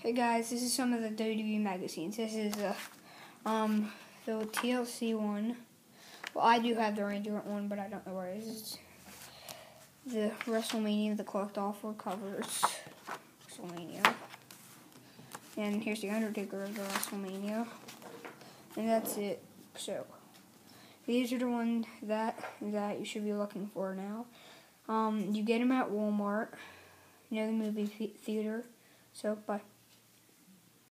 Hey guys, this is some of the WWE magazines. This is the um the TLC one. Well, I do have the Randy Orton one, but I don't know where it is. It's the WrestleMania, the collect all four covers WrestleMania, and here's the Undertaker of the WrestleMania, and that's it. So these are the ones that that you should be looking for now. Um, you get them at Walmart, you know the movie theater. So bye.